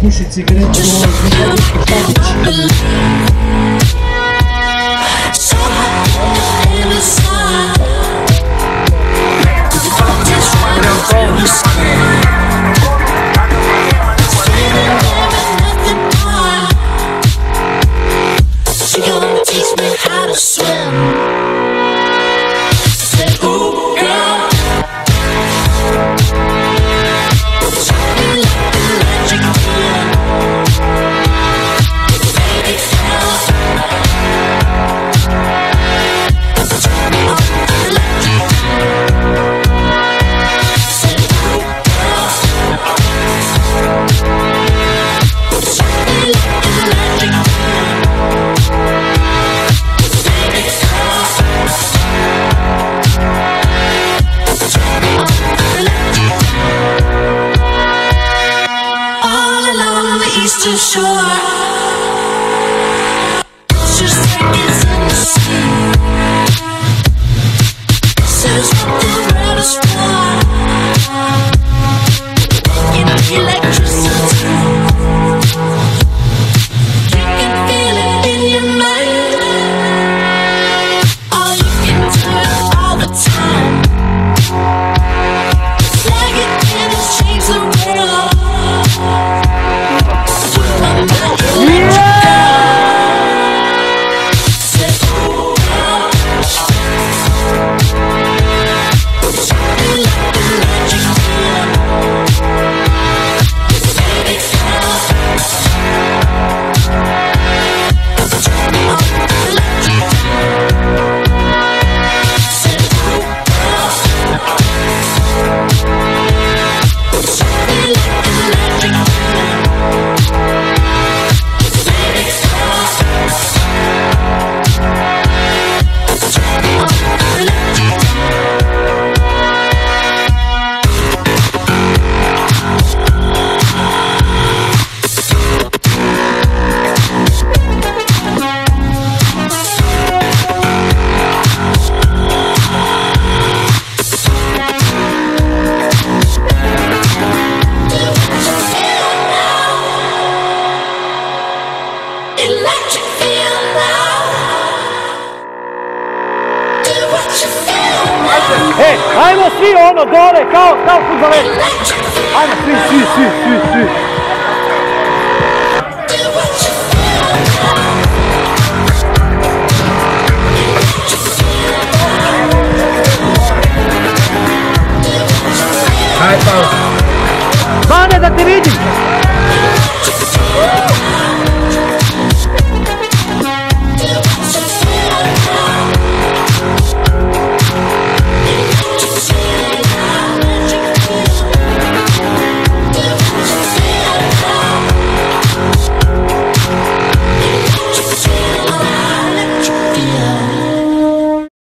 Puši cigaretu, ovo je to shore. E, ajmo svi ono dole, kao, kao fudbaleri. Ajmo svi, svi, svi, svi, svi.